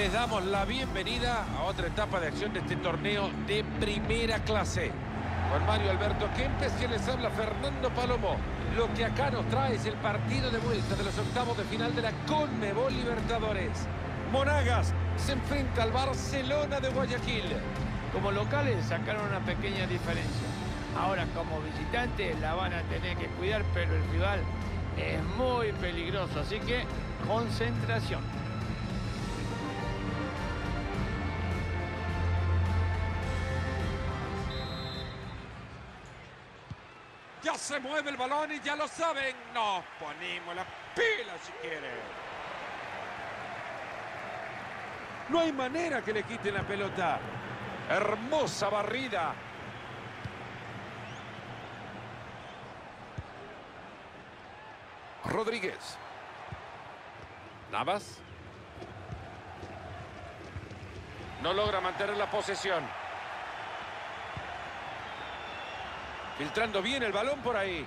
les damos la bienvenida a otra etapa de acción de este torneo de primera clase. Con Mario Alberto Kempes que les habla Fernando Palomo. Lo que acá nos trae es el partido de vuelta de los octavos de final de la Conmebol Libertadores. Monagas se enfrenta al Barcelona de Guayaquil. Como locales sacaron una pequeña diferencia. Ahora como visitantes la van a tener que cuidar, pero el rival es muy peligroso, así que concentración. Se mueve el balón y ya lo saben. Nos ponemos la pila si quiere. No hay manera que le quiten la pelota. Hermosa barrida. Rodríguez. Navas. No logra mantener la posesión. Filtrando bien el balón por ahí.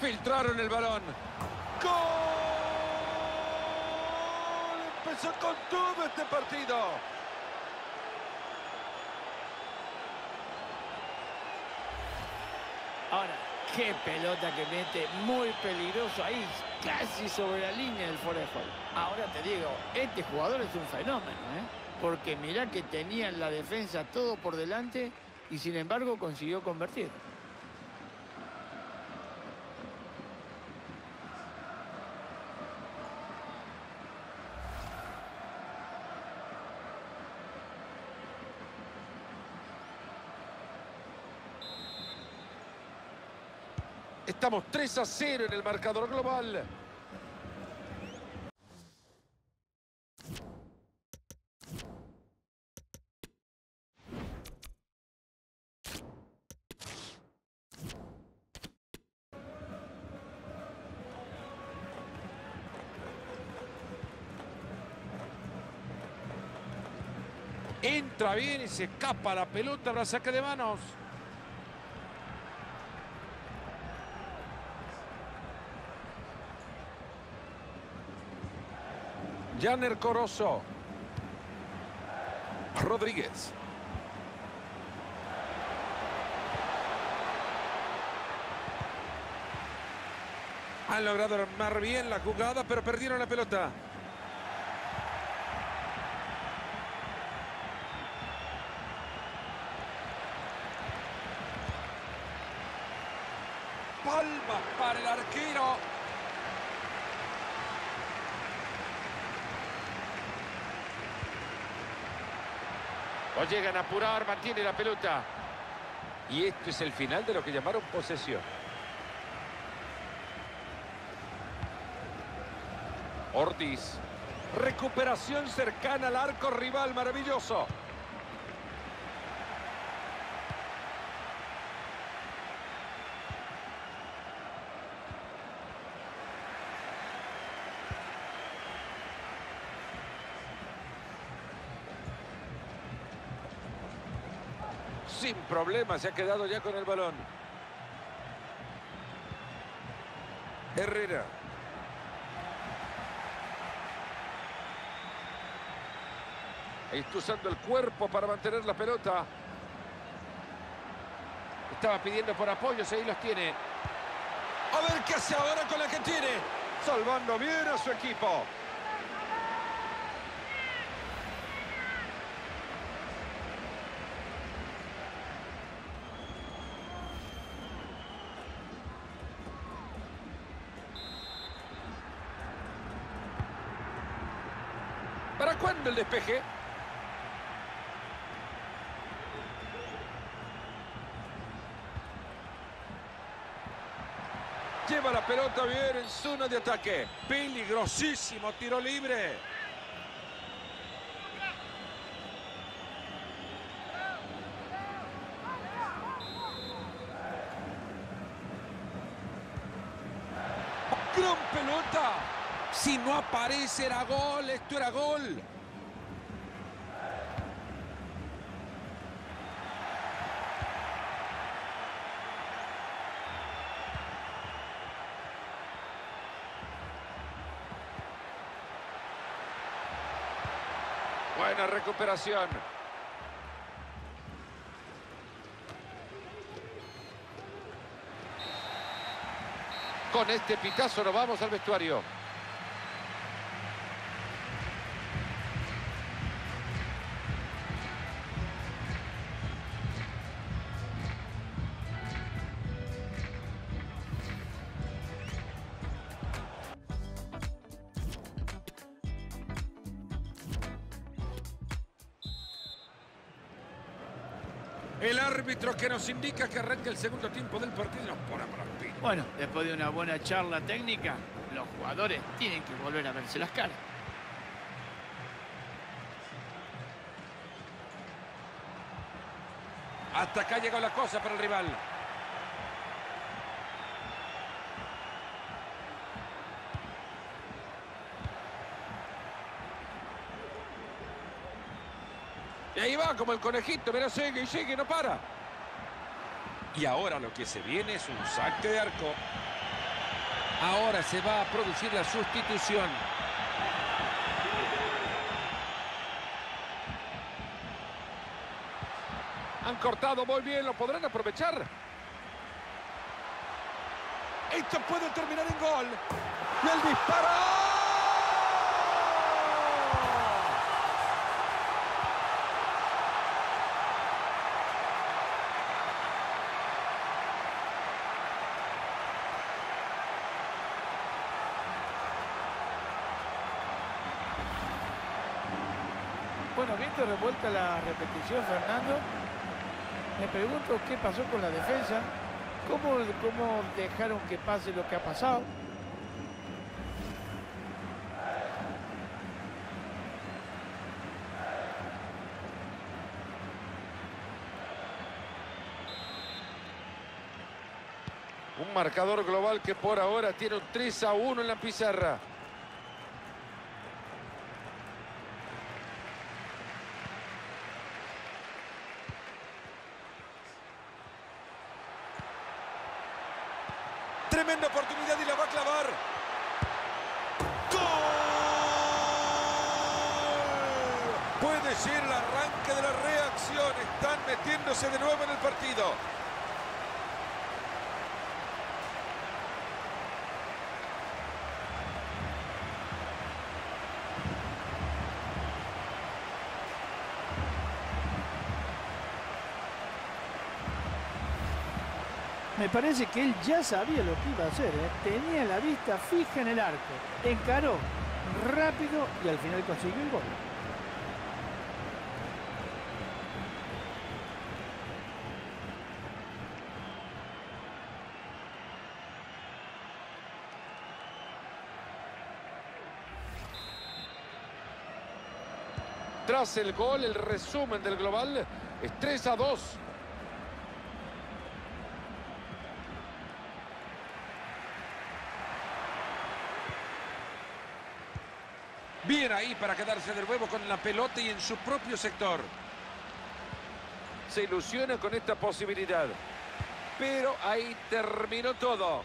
Filtraron el balón. ¡Gol! Empezó con todo este partido. Ahora, qué pelota que mete, muy peligroso ahí, casi sobre la línea del juego. Ahora te digo, este jugador es un fenómeno, ¿eh? Porque mirá que tenía en la defensa todo por delante y sin embargo consiguió convertir. Estamos 3 a 0 en el marcador global. Entra bien y se escapa la pelota, la saque de manos. Janer Corozo. Rodríguez. Han logrado armar bien la jugada, pero perdieron la pelota. Palma para el arquero. Llegan a apurar, mantiene la pelota. Y esto es el final de lo que llamaron posesión. Ortiz. Recuperación cercana al arco rival, maravilloso. Sin problema, se ha quedado ya con el balón. Herrera. Está usando el cuerpo para mantener la pelota. Estaba pidiendo por apoyos, ahí los tiene. A ver qué hace ahora con la que tiene. Salvando bien a su equipo. ¿Para cuándo el despeje? Lleva la pelota bien en zona de ataque. Peligrosísimo tiro libre. Gran pelota. Si no aparece era gol, esto era gol. Buena recuperación. Con este pitazo nos vamos al vestuario. El árbitro que nos indica que arranca el segundo tiempo del partido nos pone los pies. Bueno, después de una buena charla técnica, los jugadores tienen que volver a verse las caras. Hasta acá llegó la cosa para el rival. Ahí va como el conejito, mira, sigue y sigue, no para. Y ahora lo que se viene es un saque de arco. Ahora se va a producir la sustitución. Han cortado muy bien, lo podrán aprovechar. Esto puede terminar en gol. Y el disparo. Bueno, viendo revuelta la repetición, Fernando, me pregunto qué pasó con la defensa, cómo, cómo dejaron que pase lo que ha pasado. Un marcador global que por ahora tiene un 3 a 1 en la pizarra. Tremenda oportunidad y la va a clavar. ¡Gol! Puede ser el arranque de la reacción. Están metiéndose de nuevo en el partido. Me parece que él ya sabía lo que iba a hacer. ¿eh? Tenía la vista fija en el arco. Encaró rápido y al final consiguió el gol. Tras el gol, el resumen del global es 3 a 2. Bien ahí para quedarse de nuevo con la pelota y en su propio sector. Se ilusiona con esta posibilidad. Pero ahí terminó todo.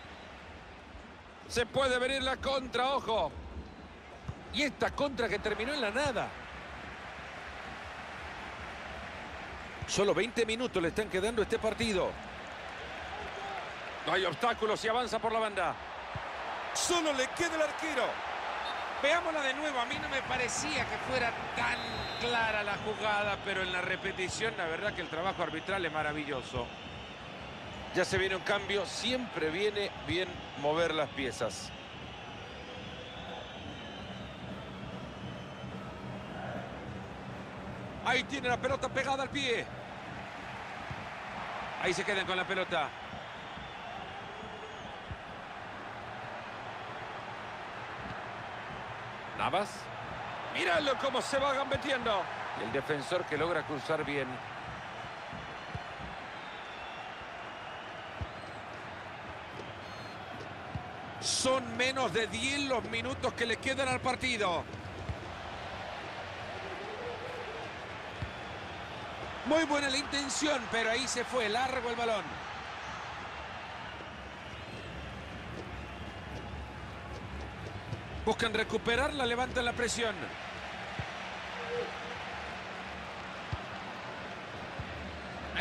Se puede venir la contra, ojo. Y esta contra que terminó en la nada. Solo 20 minutos le están quedando este partido. No hay obstáculos y avanza por la banda. Solo le queda el arquero. Veámosla de nuevo. A mí no me parecía que fuera tan clara la jugada, pero en la repetición la verdad que el trabajo arbitral es maravilloso. Ya se viene un cambio. Siempre viene bien mover las piezas. Ahí tiene la pelota pegada al pie. Ahí se quedan con la pelota. Navas. Míralo cómo se va gambeteando. Y el defensor que logra cruzar bien. Son menos de 10 los minutos que le quedan al partido. Muy buena la intención, pero ahí se fue largo el balón. Buscan recuperarla, levantan la presión.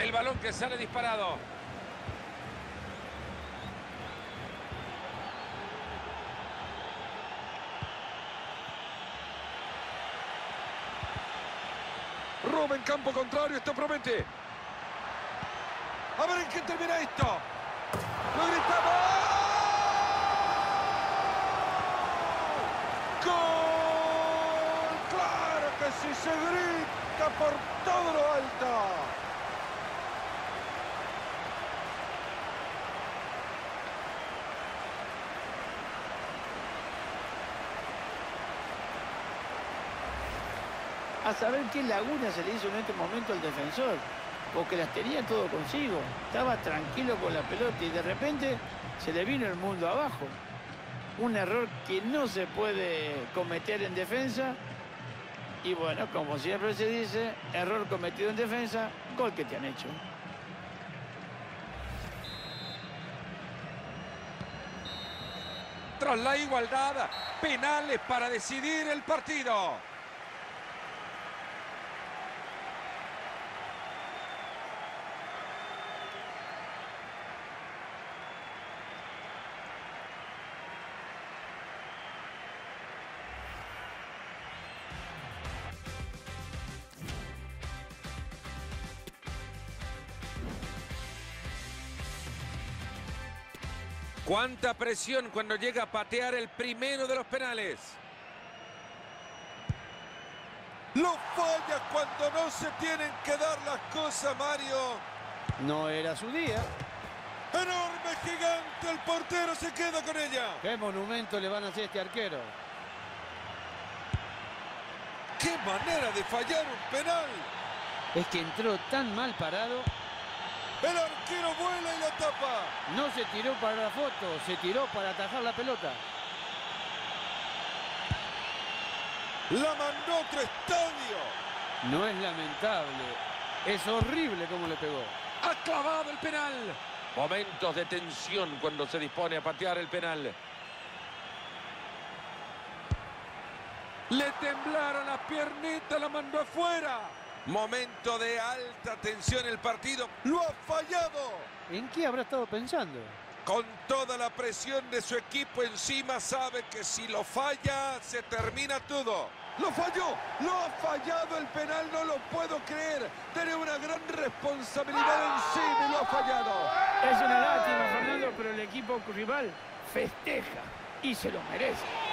El balón que sale disparado. Rubén, campo contrario, esto promete. A ver en qué termina esto. ¡Lo gritamos! ¡Claro que sí se grita por todo lo alto! A saber qué laguna se le hizo en este momento al defensor. Porque las tenía todo consigo. Estaba tranquilo con la pelota y de repente se le vino el mundo abajo. Un error que no se puede cometer en defensa. Y bueno, como siempre se dice, error cometido en defensa, gol que te han hecho. Tras la igualdad, penales para decidir el partido. Cuánta presión cuando llega a patear el primero de los penales. Lo falla cuando no se tienen que dar las cosas, Mario. No era su día. Enorme, gigante, el portero se queda con ella. ¿Qué monumento le van a hacer a este arquero? ¡Qué manera de fallar un penal! Es que entró tan mal parado. El arquero vuela y la tapa. No se tiró para la foto, se tiró para atajar la pelota. La mandó otro estadio. No es lamentable, es horrible como le pegó. Ha clavado el penal. Momentos de tensión cuando se dispone a patear el penal. Le temblaron las piernitas, la mandó afuera. Momento de alta tensión el partido. Lo ha fallado. ¿En qué habrá estado pensando? Con toda la presión de su equipo encima sabe que si lo falla se termina todo. Lo falló, lo ha fallado el penal, no lo puedo creer. Tiene una gran responsabilidad encima y lo ha fallado. Es una lástima, Fernando, pero el equipo rival festeja y se lo merece.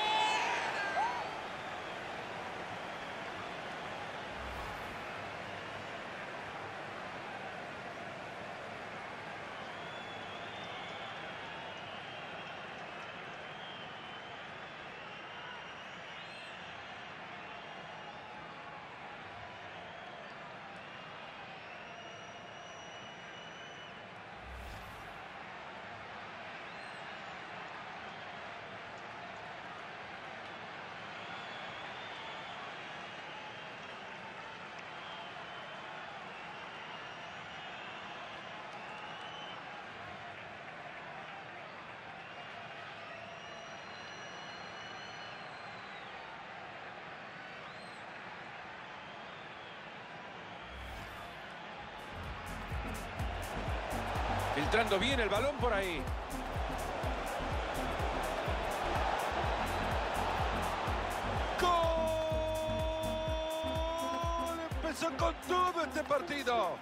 Filtrando bien el balón por ahí. ¡Gol! Empezó con todo este partido.